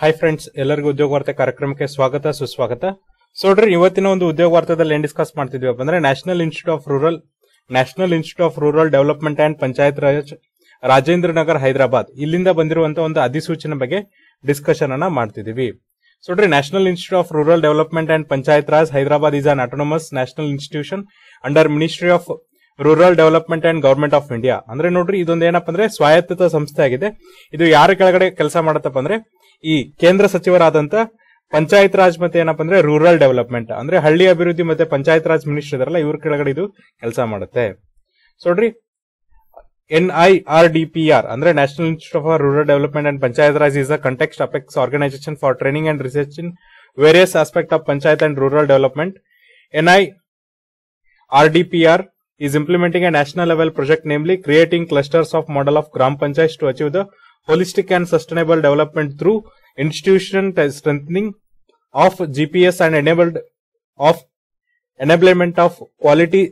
Hi friends ಎಲ್ಲರಿಗೂ ಉದ್ಯೋಗ ವಾರ್ತೆ ಕಾರ್ಯಕ್ರಮಕ್ಕೆ ಸ್ವಾಗತ, ಸುಸ್ವಾಗತ. ಸೊ ನೋಡ್ರಿ ಇವತ್ತಿನ ಒಂದು ಉದ್ಯೋಗ ವಾರ್ತದಲ್ಲಿ ಏನ್ ಡಿಸ್ಕಸ್ ಮಾಡ್ತಿದ್ವಿ ಅಂದ್ರೆ national institute of rural national institute of rural development and Panchayat Raj Rajendra Nagar Hyderabad ಇಲ್ಲಿಂದ ಬಂದಿರುವಂತಹ ಒಂದು ಅಧಿಸೂಚನೆ ಬಗ್ಗೆ ಡಿಸ್ಕಷನ್ ಅನ್ನ ಮಾಡ್ತಿದೀವಿ ಸೊ ನೋಡ್ರಿ national institute of rural development and Panchayat Raj Hyderabad is an autonomous national institution under ministry of rural development and government of India ಅಂದ್ರೆ ನೋಡ್ರಿ, ಇದೊಂದು ಏನಪ್ಪ ಅಂದ್ರೆ ಸ್ವಾಯತ್ತ ಸಂಸ್ಥೆ ಆಗಿದೆ. ಇದು ಯಾರ ಕೆಳಗಡೆ ಕೆಲಸ ಮಾಡತ್ತಪ್ಪ ಅಂದ್ರೆ ಈ ಕೇಂದ್ರ ಸಚಿವರಾದಂತ ಪಂಚಾಯತ್ ರಾಜ್ ಮತ್ತೆ ಏನಪ್ಪ ಅಂದ್ರೆ ರೂರಲ್ ಡೆವಲಪ್ಮೆಂಟ್ ಅಂದ್ರೆ ಹಳ್ಳಿ ಅಭಿವೃದ್ಧಿ ಮತ್ತೆ ಪಂಚಾಯತ್ ರಾಜ್ ಮಿನಿಸ್ಟರ್ ಇದಾರಲ್ಲ ಇವ್ರ ಕೆಳಗಡೆ ಇದು ಕೆಲಸ ಮಾಡುತ್ತೆ. ನೋಡ್ರಿ N I R D P R ಅಂದ್ರೆ national institute of rural development and Panchayat Raj is a context apex organisation for training and research in various aspect of Panchayat and rural development N I R D P R is implementing a national level project, namely creating clusters of model of Gram Panchayat to achieve the holistic and sustainable development through institution strengthening of GPS and enabled of enablement of quality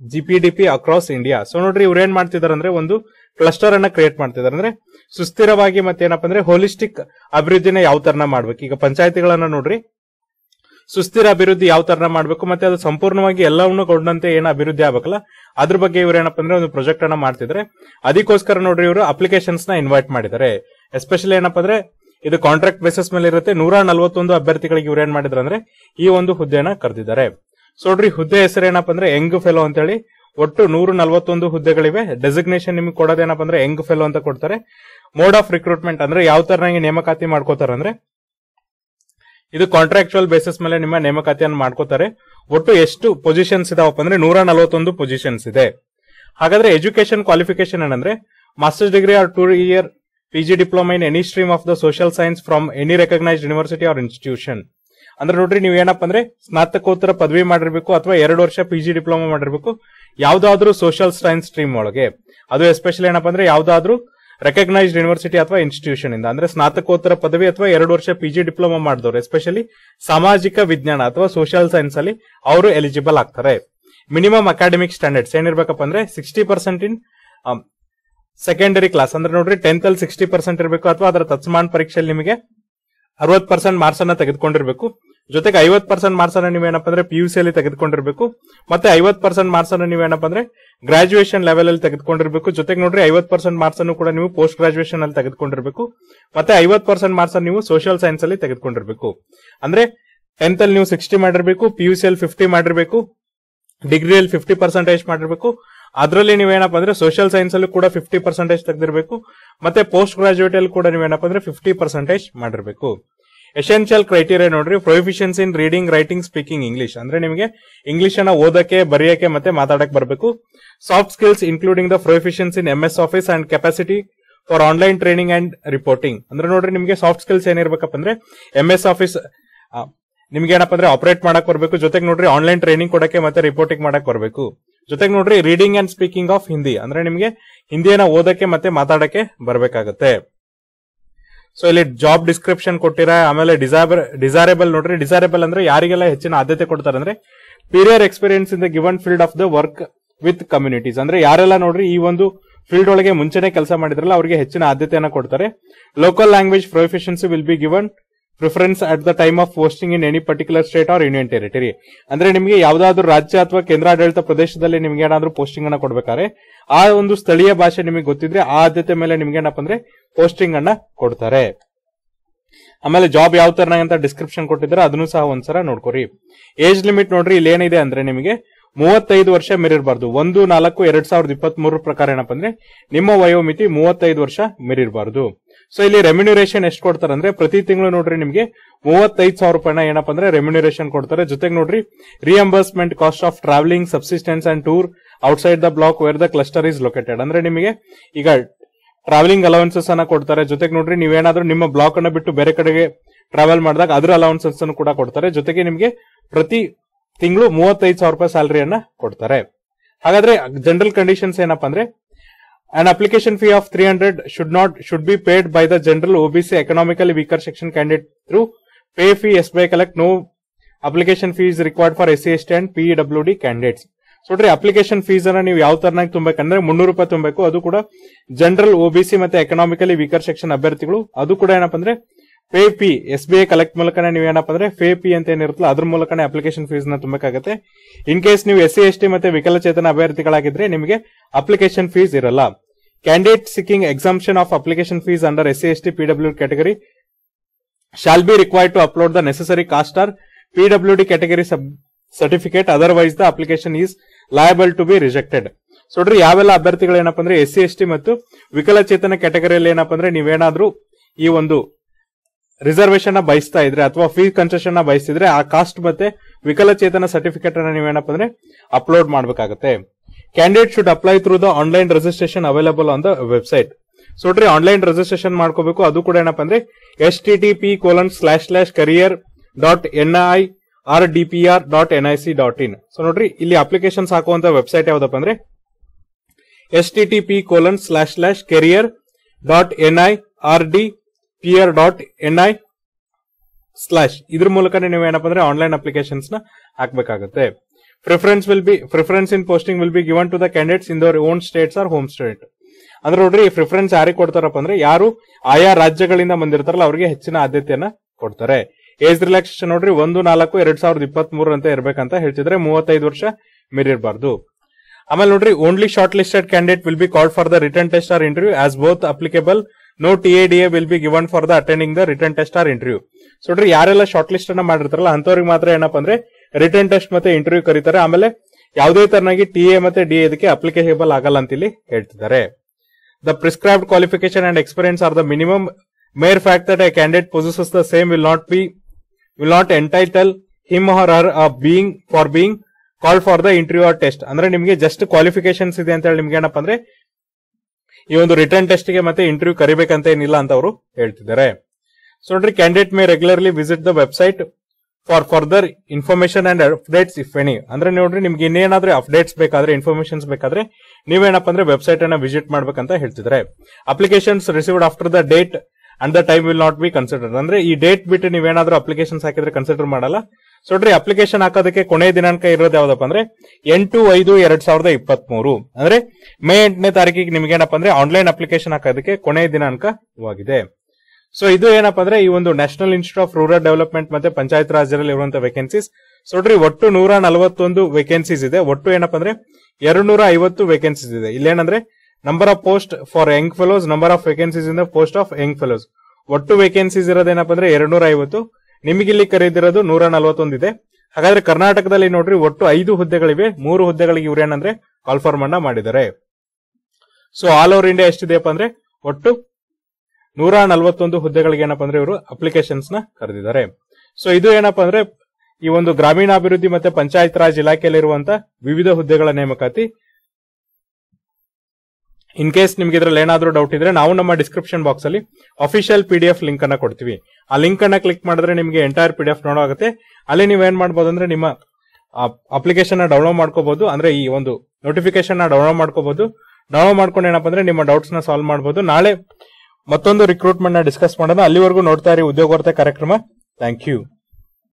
GPDP across India. So ನೋಡ್ರಿ ಇವ್ರು ಏನ್ ಮಾಡ್ತಿದಾರೆ ಅಂದ್ರೆ ಒಂದು cluster ಅನ್ನ create ಮಾಡ್ತಿದ್ದಾರೆ ಅಂದ್ರೆ ಸುಸ್ಥಿರವಾಗಿ ಮತ್ತೆ ಏನಪ್ಪಾ ಅಂದ್ರೆ ಹೋಲಿಸ್ಟಿಕ್ ಅಭಿವೃದ್ಧಿನ ಯಾವ ತರನ ಮಾಡ್ಬೇಕು ಈಗ ಪಂಚಾಯತಿಗಳನ್ನ ನೋಡ್ರಿ ಸುಸ್ಥಿರ ಅಭಿವೃದ್ಧಿ ಯಾವ ತರ ಮಾಡಬೇಕು, ಮತ್ತೆ ಅದು ಸಂಪೂರ್ಣವಾಗಿ ಎಲ್ಲವನ್ನೂ ಕೊಂಡಂತೆ ಏನು ಅಭಿವೃದ್ಧಿ ಆಗಬೇಕಲ್ಲ? ಅದ್ರ ಬಗ್ಗೆ ಇವ್ರು ಏನಪ್ಪ ಅಂದ್ರೆ ಒಂದು ಪ್ರಾಜೆಕ್ಟ್ ಅನ್ನ ಮಾಡ್ತಿದ್ರೆ. ಅದಕ್ಕೋಸ್ಕರ ನೋಡ್ರಿ ಇವರು ಅಪ್ಲಿಕೇಶನ್ಸ್ನ ಇನ್ವೈಟ್ ಮಾಡಿದ್ದಾರೆ. ಎಸ್ಪೆಷಲಿ ಏನಪ್ಪ ಅಂದ್ರೆ, ಇದು ಕಾಂಟ್ರಾಕ್ಟ್ ಬೇಸಿಸ್ ಮೇಲೆ ಇರುತ್ತೆ. ನೂರ ನಲವತ್ತೊಂದು ಅಭ್ಯರ್ಥಿಗಳಿಗೆ ಇವ್ರು ಏನ್ ಮಾಡಿದ್ರು ಅಂದ್ರೆ, ಈ ಒಂದು ಹುದ್ದೆಯನ್ನ ಕರೆದಿದ್ದಾರೆ. ಸೊ ನೋಡ್ರಿ, ಹುದ್ದೆ ಹೆಸರು ಏನಪ್ಪ ಅಂದ್ರೆ ಯಂಗ್ ಫೆಲೋ ಅಂತೇಳಿ. ಒಟ್ಟು ನೂರ ನಲವತ್ತೊಂದು ಹುದ್ದೆಗಳಿವೆ. ಡೆಸಿಗ್ನೇಷನ್ ನಿಮಗೆ ಕೊಡೋದೇನಪ್ಪ ಅಂದ್ರೆ ಯಂಗ್ ಫೆಲೋ ಅಂತ ಕೊಡ್ತಾರೆ. ಮೋಡ್ ಆಫ್ ರಿಕ್ರೂಟ್ಮೆಂಟ್ ಅಂದ್ರೆ, ಯಾವ ತರ ನೇಮಕಾತಿ ಮಾಡ್ಕೋತಾರೆ ಅಂದ್ರೆ ಇದು ಕಾಂಟ್ರಾಕ್ಚುಯಲ್ ಬೇಸಿಸ್ ಮೇಲೆ ನಿಮ್ಮ ನೇಮಕಾತಿಯನ್ನು ಮಾಡ್ಕೋತಾರೆ. ಒಟ್ಟು ಎಷ್ಟು ಪೊಸಿಷನ್ಸ್ ಇದಾವಪ್ಪ ಅಂದ್ರೆ ನೂರ ನಲವತ್ತೊಂದು ಪೊಸಿಷನ್ಸ್ ಇದೆ. ಹಾಗಾದ್ರೆ ಎಜುಕೇಶನ್ ಕ್ವಾಲಿಫಿಕೇಶನ್ ಏನಂದ್ರೆ masters degree or two year PG diploma in any stream of the social science from any recognised university or institution ಅಂದ್ರೆ ನೋಡ್ರಿ, ನೀವು ಏನಪ್ಪ ಅಂದ್ರೆ ಸ್ನಾತಕೋತ್ತರ ಪದವಿ ಮಾಡಿರ್ಬೇಕು ಅಥವಾ ಎರಡು ವರ್ಷ ಪಿಜಿ ಡಿಪ್ಲೊಮಾ ಮಾಡಿರ್ಬೇಕು, ಯಾವ್ದಾದ್ರು ಸೋಷಿಯಲ್ ಸೈನ್ಸ್ ಸ್ಟ್ರೀಮ್ ಒಳಗೆ. ಅದು ಎಸ್ಪೆಷಲಿ ಏನಪ್ಪ ಅಂದ್ರೆ ಯಾವ್ದಾದ್ರೂ ರೆಕಗ್ನೈಸ್ಡ್ ಯೂನಿವರ್ಸಿಟಿ ಅಥವಾ ಇನ್ಸ್ಟಿಟ್ಯೂಷನ್ ಇಂದ, ಅಂದ್ರೆ ಸ್ನಾತಕೋತ್ತರ ಪದವಿ ಅಥವಾ ಎರಡು ವರ್ಷ ಪಿಜಿ ಡಿಪ್ಲೊಮಾ ಮಾಡಿದವರು ಎಸ್ಪೆಷಲಿ ಸಾಮಾಜಿಕ ವಿಜ್ಞಾನ ಅಥವಾ ಸೋಷಿಯಲ್ ಸೈನ್ಸ್ ಅಲ್ಲಿ ಅವರು ಎಲಿಜಿಬಲ್ ಆಗ್ತಾರೆ. ಮಿನಿಮಮ್ ಅಕಾಡೆಮಿಕ್ ಸ್ಟ್ಯಾಂಡರ್ಡ್ಸ್ ಏನಿರ್ಬೇಕಪ್ಪ ಅಂದ್ರೆ sixty percent in secondary class ಅಂದ್ರೆ ನೋಡ್ರಿ ಟೆಂತ್ ಅಲ್ಲಿ ಸಿಕ್ಸ್ಟಿ ಪರ್ಸೆಂಟ್ ಇರಬೇಕು ಅಥವಾ ಅದರ ತತ್ಸಮಾನ ಪರೀಕ್ಷೆಯಲ್ಲಿ ನಿಮಗೆ ಅರವತ್ ಪರ್ಸೆಂಟ್ ಮಾರ್ಕ್ಸ್ ಅನ್ನ ತೆಗೆದುಕೊಂಡಿರ್ಬೇಕು. ಜೊತೆಗೆ ಐವತ್ ಪರ್ಸೆಂಟ್ ಮಾರ್ಕ್ಸ್ ಅನ್ನ ನೀವೇನಪ್ಪ ಅಂದ್ರೆ ಪಿ ಯು ಸಿ ಅಲ್ಲಿ ತೆಗೆದುಕೊಂಡಿರ್ಬೇಕು. ಮತ್ತೆ ಐವತ್ ಪರ್ಸೆಂಟ್ ಮಾರ್ಕ್ಸ್ ಅನ್ನ ನೀವೇನಪ್ಪ ಅಂದ್ರೆ ಗ್ರಾಜುಯೇಷನ್ ಲೆವೆಲ್ ಅಲ್ಲಿ ತೆಗೆದುಕೊಂಡಿರ್ಬೇಕು. ಜೊತೆಗೆ ನೋಡ್ರಿ ಐವತ್ ಪರ್ಸೆಂಟ್ ಮಾರ್ಕ್ಸ್ ಅನ್ನು ಕೂಡ ನೀವು ಪೋಸ್ಟ್ ಗ್ರಾಜುಯೇಷನ್ ಅಲ್ಲಿ ತೆಗೆದುಕೊಂಡಿರ್ಬೇಕು. ಮತ್ತೆ ಐವತ್ ಪರ್ಸೆಂಟ್ ಮಾರ್ಕ್ಸ್ ನೀವು ಸೋಷಿಯಲ್ ಸೈನ್ಸ್ ಅಲ್ಲಿ ತೆಗೆದುಕೊಂಡಿರ್ಬೇಕು. ಅಂದ್ರೆ ಟೆಂತ್ ಅಲ್ಲಿ ನೀವು ಸಿಕ್ಸ್ಟಿ ಮಾಡಿರಬೇಕು ಪಿ ಯು ಸಿ ಅಲ್ಲಿ ಫಿಫ್ಟಿ ಮಾಡಿರಬೇಕು ಡಿಗ್ರಿಯಲ್ಲಿ ಫಿಫ್ಟಿ ಪರ್ಸೆಂಟೇಜ್ ಮಾಡಿರ್ಬೇಕು. ಅದರಲ್ಲಿ ನೀವೇನಪ್ಪ ಅಂದ್ರೆ ಸೋಷಿಯಲ್ ಸೈನ್ಸ್ ಅಲ್ಲಿ ಕೂಡ ಫಿಫ್ಟಿ ಪರ್ಸೆಂಟೇಜ್ ತೆಗೆದಿರಬೇಕು. ಮತ್ತೆ ಪೋಸ್ಟ್ ಗ್ರಾಜುಯೇಟ್ ಅಲ್ಲಿ ಕೂಡ ನೀವೇನಪ್ಪ ಅಂದ್ರೆ ಫಿಫ್ಟಿ ಪರ್ಸೆಂಟೇಜ್ ಮಾಡಿರ್ಬೇಕು. ಎಸೆನ್ಷಿಯಲ್ ಕ್ರೈಟೀರಿಯಾ ನೋಡ್ರಿ proficiency in reading writing speaking English ಅಂದ್ರೆ ನಿಮಗೆ ಇಂಗ್ಲಿಷ್ ಅನ್ನ ಓದಕ್ಕೆ, ಬರೆಯಕ್ಕೆ ಮತ್ತೆ ಮಾತಾಡಕ್ಕೆ ಬರಬೇಕು. Soft skills including the proficiency in M S office and capacity for online training and reporting ಅಂದ್ರೆ ನೋಡ್ರಿ, ನಿಮಗೆ ಸಾಫ್ಟ್ ಸ್ಕಿಲ್ಸ್ ಏನಿರ್ಬೇಕಪ್ಪ ಅಂದ್ರೆ ಎಂ ಎಸ್ ಆಫೀಸ್ ನಿಮ್ಗೆ ಏನಪ್ಪ ಅಂದ್ರೆ ಆಪರೇಟ್ ಮಾಡಕ್ ಬರಬೇಕು. ಜೊತೆಗೆ ನೋಡ್ರಿ ಆನ್ಲೈನ್ ಟ್ರೈನಿಂಗ್ ಕೊಡಕ್ಕೆ ಮತ್ತೆ ರಿಪೋರ್ಟಿಂಗ್ ಮಾಡಕ್ ಬರಬೇಕು. ಜೊತೆಗೆ ನೋಡ್ರಿ reading and speaking of Hindi ಅಂದ್ರೆ ನಿಮಗೆ ಹಿಂದಿಯನ್ನ ಓದಕ್ಕೆ ಮತ್ತೆ ಮಾತಾಡಕ್ಕೆ ಬರಬೇಕಾಗತ್ತೆ. ಸೊ ಇಲ್ಲಿ ಜಾಬ್ ಡಿಸ್ಕ್ರಿಪ್ಷನ್ ಕೊಟ್ಟಿರ, ಆಮೇಲೆ ಡಿಸೈಬರ್ ಡಿಸೈರೇಬಲ್ ನೋಡ್ರಿ. ಡಿಸೈರೇಬಲ್ ಅಂದ್ರೆ ಯಾರಿಗೆಲ್ಲ ಹೆಚ್ಚಿನ ಆದ್ಯತೆ ಕೊಡ್ತಾರೆ ಅಂದ್ರೆ prior experience in the given field of the work with communities ಅಂದ್ರೆ ಯಾರೆಲ್ಲ ನೋಡ್ರಿ, ಈ ಒಂದು ಫೀಲ್ಡ್ ಒಳಗೆ ಮುಂಚೆನೆ ಕೆಲಸ ಮಾಡಿದ್ರಲ್ಲ, ಅವರಿಗೆ ಹೆಚ್ಚಿನ ಆದ್ಯತೆಯನ್ನು ಕೊಡ್ತಾರೆ. Local language proficiency will be given preference at the time of posting in any particular state or union territory ಅಂದ್ರೆ ನಿಮಗೆ ಯಾವ್ದಾದ್ರು ರಾಜ್ಯ ಅಥವಾ ಕೇಂದ್ರಾಡಳಿತ ಪ್ರದೇಶದಲ್ಲಿ ನಿಮ್ಗೆ ಏನಾದ್ರೂ ಪೋಸ್ಟಿಂಗ್ ಅನ್ನ ಕೊಡ್ಬೇಕಾದ್ರೆ ಆ ಒಂದು ಸ್ಥಳೀಯ ಭಾಷೆ ನಿಮಗೆ ಗೊತ್ತಿದ್ರೆ ಆ ಆದ್ಯತೆ ಮೇಲೆ ನಿಮ್ಗೆ ಏನಪ್ಪ ಅಂದ್ರೆ ಪೋಸ್ಟಿಂಗ್ ಅನ್ನ ಕೊಡ್ತಾರೆ. ಆಮೇಲೆ ಜಾಬ್ ಯಾವ ತರ ಅಂತ ಡಿಸ್ಕ್ರಿಪ್ಷನ್ ಕೊಟ್ಟಿದ್ರೆ ಅದನ್ನು ಸಹ ಒಂದ್ಸಲ ನೋಡ್ಕೊರಿ. ಏಜ್ ಲಿಮಿಟ್ ನೋಡ್ರಿ ಇಲ್ಲಿ ಏನಿದೆ ಅಂದ್ರೆ ನಿಮಗೆ ಮೂವತ್ತೈದು ವರ್ಷ ಮೀರಿರಬಾರ್ದು. ಒಂದು, ನಾಲ್ಕು, ಎರಡ್ ಸಾವಿರದ ಇಪ್ಪತ್ತ್ ಮೂರು ಪ್ರಕಾರ ಏನಪ್ಪ ಅಂದ್ರೆ ನಿಮ್ಮ ವಯೋಮಿತಿ ಮೂವತ್ತೈದು ವರ್ಷ ಮೀರಿರಬಾರ್ದು. ಸೊ ಇಲ್ಲಿ ರೆಮ್ಯುನರೇಷನ್ ಎಷ್ಟು ಕೊಡ್ತಾರೆ ಅಂದ್ರೆ ಪ್ರತಿ ತಿಂಗಳು ನೋಡ್ರಿ ನಿಮಗೆ ಮೂವತ್ತೈದು ಸಾವಿರ ರೂಪಾಯಿನ ಏನಪ್ಪ ಅಂದ್ರೆ ರೆಮ್ಯುನರೇಷನ್ ಕೊಡ್ತಾರೆ. ಜೊತೆಗೆ ನೋಡ್ರಿ reimbursement cost of travelling subsistence and tour outside the block where the cluster is located ಅಂದ್ರೆ ನಿಮಗೆ ಈಗ ಟ್ರಾವೆಲಿಂಗ್ ಅಲೌನ್ಸಸ್ ಅನ್ನ ಕೊಡ್ತಾರೆ. ಜೊತೆಗೆ ನೋಡ್ರಿ ನೀವೇನಾದ್ರೂ ನಿಮ್ಮ ಬ್ಲಾಕ್ ಅನ್ನ ಬಿಟ್ಟು ಬೇರೆ ಕಡೆಗೆ ಟ್ರಾವೆಲ್ ಮಾಡಿದಾಗ ಅದ್ರ ಅಲೌನ್ಸಸ್ ಅನ್ನು ಕೂಡ ಕೊಡ್ತಾರೆ. ಜೊತೆಗೆ ನಿಮಗೆ ಪ್ರತಿ ತಿಂಗಳು ಮೂವತ್ತೈದು ಸಾವಿರ ರೂಪಾಯಿ ಸ್ಯಾಲರಿಯನ್ನ ಕೊಡ್ತಾರೆ. ಹಾಗಾದ್ರೆ ಜನರಲ್ ಕಂಡೀಷನ್ಸ್ ಏನಪ್ಪಾ ಅಂದ್ರೆ an application fee of three hundred should not should be paid by the general OBC economically weaker section candidate through pay fee S BI collect no application fees required for S ST and P W D candidates ನೋಡ್ರಿ application fees ಅನ್ನ ನೀವು ಯಾವ ತರನಾಗಿ ತುಂಬಬೇಕಂದ್ರೆ ಮುನ್ನೂರು ರೂಪಾಯಿ ತುಂಬಬೇಕು ಅದು ಕೂಡ ಜನರಲ್ ಓಬಿಸಿ ಮತ್ತೆ ಎಕನಾಮಿಕಲಿ ವೀಕರ್ ಸೆಕ್ಷನ್ ಅಭ್ಯರ್ಥಿಗಳು. ಅದು ಕೂಡ ಏನಪ್ಪಾ ಅಂದ್ರೆ pay P S B I collect ಮೂಲಕನೇ ನೀವು ಏನಪ್ಪ ಅಂದ್ರೆ ಪೇ ಪಿ ಅಂತ ಏನಿರುತ್ತಲ್ಲ, ಅದ್ರ ಮೂಲಕನೇ ಅಪ್ಲಿಕೇಶನ್ ಫೀಸ್ನ ತುಂಬಬೇಕಾಗುತ್ತೆ. ಇನ್ ಕೇಸ್ ನೀವು ಎಸ್ ಸಿ ಎಸ್ ಟಿ ಮತ್ತೆ ವಿಕಲಚೇತನ ಅಭ್ಯರ್ಥಿಗಳಾಗಿದ್ರೆ ನಿಮಗೆ ಅಪ್ಲಿಕೇಶನ್ ಫೀಸ್ ಇರಲ್ಲ. Candidate seeking exemption of application fees under S C S T P W category shall be required to upload the necessary caste or P W D category certificate otherwise the application is liable to be rejected so ನೋಡ್ರಿ, ಯಾವೆಲ್ಲ ಅಭ್ಯರ್ಥಿಗಳು ಏನಪ್ಪ ಅಂದ್ರೆ S C S T ಮತ್ತು ವಿಕಲಚೇತನ ಕ್ಯಾಟಗರಿಯಲ್ಲಿ ಏನಪ್ಪ ಅಂದ್ರೆ ನೀವೇನಾದ್ರೂ ಈ ಒಂದು ರಿಸರ್ವೇಶನ್ ಬಯಸ್ತಾ ಇದ್ರೆ ಅಥವಾ ಫೀ ಕನ್ಸೆಷನ್ನ ಬಯಸ್ತಿದ್ರೆ ಆ ಕಾಸ್ಟ್ ಮತ್ತೆ ವಿಕಲಚೇತನ ಸರ್ಟಿಫಿಕೇಟ್ ಅನ್ನ ನೀವೇನಪ್ಪ ಅಂದ್ರೆ ಅಪ್ಲೋಡ್ ಮಾಡಬೇಕಾಗುತ್ತೆ. Candidate should apply through the online registration available on the website so ನೋಡ್ರಿ ಆನ್ಲೈನ್ ರಿಜಿಸ್ಟ್ರೇಷನ್ ಮಾಡ್ಕೋಬೇಕು. ಅದು ಕೂಡ ಏನಪ್ಪ ಅಂದ್ರೆ S T T P colon slash slash career dot N I R D P R dot N I C dot in so ನೋಡ್ರಿ, ಇಲ್ಲಿ applications ಹಾಕುವಂತ website ಯಾವ್ದಪ್ಪ ಅಂದ್ರೆ S T T P colon slash slash career dot N I R D P R dot N I slash ಇದ್ರ ಮೂಲಕನೇ ನೀವು ಏನಪ್ಪ ಅಂದ್ರೆ ಆನ್ಲೈನ್ ಅಪ್ಲಿಕೇಶನ್ಸ್ನ ಹಾಕ್ಬೇಕಾಗುತ್ತೆ. Preference will be preference in posting will be given to the candidates in their own states or home state ಅಂದ್ರೆ ನೋಡ್ರಿ preference ಯಾರಿಗೆ ಕೊಡ್ತಾರಪ್ಪ ಅಂದ್ರೆ ಯಾರು ಆಯಾ ರಾಜ್ಯಗಳಿಂದ ಬಂದಿರ್ತಾರಲ್ಲ, ಅವರಿಗೆ ಹೆಚ್ಚಿನ ಆದ್ಯತೆಯನ್ನ ಕೊಡ್ತಾರೆ. ಏಜ್ ರಿಲ್ಯಾಕ್ಸೇಷನ್ ನೋಡ್ರಿ, ಒಂದು, ನಾಲ್ಕು, ಎರಡ್ ಸಾವಿರದ ಇಪ್ಪತ್ತ್ ಅಂತ ಇರಬೇಕಂತ ಹೇಳ್ತಿದ್ರೆ ಮೂವತ್ತೈದು ವರ್ಷ ಮೀರಿರಬಾರ್ದು. ಆಮೇಲೆ ನೋಡ್ರಿ only short listed candidate will be called for the written test or interview as both applicable no T A D A will be given for the attending the written test or interview so ನೋಡ್ರಿ, ಯಾರೆಲ್ಲ short list ಅನ್ನ ಮಾಡಿರ್ತಾರಲ್ಲ ಅಂತವ್ರಿಗೆ ಮಾತ್ರ ಏನಪ್ಪ ಅಂದ್ರೆ return test ಮತ್ತೆ interview ಕರೀತಾರೆ. ಆಮೇಲೆ ಯಾವುದೇ ತರನಾಗಿ ಟಿ ಎ ಮತ್ತೆ ಡಿ ಇದಕ್ಕೆ ಅಪ್ಲಿಕೇಬಲ್ ಆಗಲ್ಲ ಅಂತ ಇಲ್ಲಿ ಹೇಳ್ತಿದ್ದಾರೆ the prescribed qualification and experience are the minimum mere fact that a candidate possesses the same will not be will not entitle him or her being for being call for the interview or test ಅಂದ್ರೆ ನಿಮಗೆ just qualifications ಇದೆ ಅಂತ ಹೇಳಿ ನಿಮ್ಗೆ ಏನಪ್ಪ ಅಂದ್ರೆ ಈ ಒಂದು ರಿಟರ್ನ್ ಟೆಸ್ಟ್ಗೆ ಮತ್ತೆ ಇಂಟರ್ವ್ಯೂ ಕರಿಬೇಕಂತ ಏನಿಲ್ಲ ಅಂತ ಅವರು ಹೇಳ್ತಿದ್ದಾರೆ. ಸೊ ನೋಡ್ರಿ candidate may regularly visit the website for further information and updates if any ಅಂದ್ರೆ ನೋಡ್ರಿ, ನಿಮ್ಗೆ ಇನ್ನೇನಾದ್ರೂ ಅಪ್ಡೇಟ್ಸ್ ಬೇಕಾದ್ರೆ ಇನ್ಫಾರ್ಮೇಶನ್ಸ್ ಬೇಕಾದ್ರೆ ನೀವೇನಪ್ಪ ಅಂದ್ರೆ ವೆಬ್ಸೈಟ್ ಅನ್ನ ವಿಸಿಟ್ ಮಾಡ್ಬೇಕಂತ ಹೇಳ್ತಿದ್ದಾರೆ. Applications received after the date and the time will not be considered ಅಂದ್ರೆ ಈ ಡೇಟ್ ಬಿಟ್ಟು ನೀವೇನಾದ್ರೂ ಅಪ್ಲಿಕೇಶನ್ಸ್ ಹಾಕಿದ್ರೆ ಕನ್ಸಿಡರ್ ಮಾಡಲ್ಲ. ನೋಡ್ರಿ ಅಪ್ಲಿಕೇಶನ್ ಹಾಕೋದಕ್ಕೆ ಕೊನೆ ದಿನಾಂಕ ಇರೋದು ಯಾವ್ದಪ್ಪ ಅಂದ್ರೆ ಎಂಟು ಐದು ಎರಡ್ ಸಾವಿರದ ಇಪ್ಪತ್ತ್ ಮೂರು ಅಂದ್ರೆ ಮೇ ಎಂಟನೇ ತಾರೀಕಿಗೆ ನಿಮ್ಗೆ ಏನಪ್ಪ ಅಂದ್ರೆ ಆನ್ಲೈನ್ ಅಪ್ಲಿಕೇಶನ್ ಹಾಕೋದಕ್ಕೆ ಕೊನೆ ದಿನಾಂಕವಾಗಿದೆ ಸೊ ಇದು ಏನಪ್ಪ ಅಂದ್ರೆ ಈ ಒಂದು national institute of rural development ಮತ್ತೆ ಪಂಚಾಯತ್ ರಾಜ್ಯದಲ್ಲಿ ಇರುವಂತಹ ವೇಕೆನ್ಸೀಸ್ ಸೊ ನೋಡ್ರಿ ಒಟ್ಟು ನೂರ ನಲವತ್ತೊಂದು ವೇಕೆನ್ಸೀಸ್ ಇದೆ. ಒಟ್ಟು ಏನಪ್ಪ ಅಂದ್ರೆ ಎರಡು ನೂರ ಐವತ್ತು ವೇಕೆನ್ಸೀಸ್ ಇದೆ. ಇಲ್ಲೇನಂದ್ರೆ number of post for young fellows number of vacancies in the post of young fellows ಒಟ್ಟು ವೇಕೆನ್ಸೀಸ್ ಇರೋದೇನಪ್ಪ ಅಂದ್ರೆ ಎರಡು ನೂರ ಐವತ್ತು ನಿಮಗಿಲ್ಲಿ ಕರೆದಿರೋದು ನೂರ ನಲವತ್ತೊಂದು ಇದೆ ಹಾಗಾದ್ರೆ ಕರ್ನಾಟಕದಲ್ಲಿ ನೋಡ್ರಿ ಒಟ್ಟು ಐದು ಹುದ್ದೆಗಳಿವೆ. ಮೂರು ಹುದ್ದೆಗಳಿಗೆ ಇವ್ರು ಏನಂದ್ರೆ ಕಾಲ್ಫಾರ್ಮ್ ಅನ್ನ ಮಾಡಿದ್ದಾರೆ. ಸೊ ಆಲ್ ಓವರ್ ಇಂಡಿಯಾ ಎಷ್ಟಿದೆಯಪ್ಪ ಅಂದ್ರೆ ಒಟ್ಟು ನೂರ ನಲವತ್ತೊಂದು ಹುದ್ದೆಗಳಿಗೆ ಏನಪ್ಪಾ ಅಂದ್ರೆ ಇವರು ಅಪ್ಲಿಕೇಶನ್ಸ್ನ ಕರೆದಿದ್ದಾರೆ. ಸೊ ಇದು ಏನಪ್ಪಾ ಅಂದ್ರೆ ಈ ಒಂದು ಗ್ರಾಮೀಣಾಭಿವೃದ್ಧಿ ಮತ್ತೆ ಪಂಚಾಯತ್ ರಾಜ್ ಇಲಾಖೆಯಲ್ಲಿರುವಂತಹ ವಿವಿಧ ಹುದ್ದೆಗಳ ನೇಮಕಾತಿ ಇನ್ ಕೇಸ್ ನಿಮ್ಗೆ ಇದ್ರಲ್ಲಿ ಏನಾದರೂ ಡೌಟ್ ಇದ್ರೆ ನಾವು ನಮ್ಮ ಡಿಸ್ಕ್ರಿಪ್ಷನ್ ಬಾಕ್ಸ್ ಅಲ್ಲಿ official P D F link ಅನ್ನ ಕೊಡ್ತೀವಿ. ಆ ಲಿಂಕ್ ಅನ್ನ ಕ್ಲಿಕ್ ಮಾಡಿದ್ರೆ ನಿಮಗೆ ಎಂಟೈರ್ ಪಿ ಡಿ ಎಫ್ ನೋಡೋಗುತ್ತೆ ಅಲ್ಲಿ ನೀವು ಏನ್ ಮಾಡಬಹುದು ಅಂದ್ರೆ ನಿಮ್ಮ ಅಪ್ಲಿಕೇಶನ್ ಡೌನ್ಲೋಡ್ ಮಾಡ್ಕೋಬಹುದು ಅಂದ್ರೆ ಈ ಒಂದು ನೋಟಿಫಿಕೇಶನ್ನ ಡೌನ್ಲೋಡ್ ಮಾಡ್ಕೋಬಹುದು ಡೌನ್ಲೋಡ್ ಮಾಡ್ಕೊಂಡು ಏನಪ್ಪ ಅಂದ್ರೆ ನಿಮ್ಮ ಡೌಟ್ಸ್ನ ಸಾಲ್ವ್ ಮಾಡಬಹುದು ನಾಳೆ ಮತ್ತೊಂದು ರಿಕ್ರೂಟ್ಮೆಂಟ್ನ ಡಿಸ್ಕಸ್ ಮಾಡೋಣ. ಅಲ್ಲಿವರೆಗೂ ನೋಡ್ತಾ ಇರಿ. ಉದ್ಯೋಗಾರ್ಥ ಕಾರ್ಯಕ್ರಮ. Thank you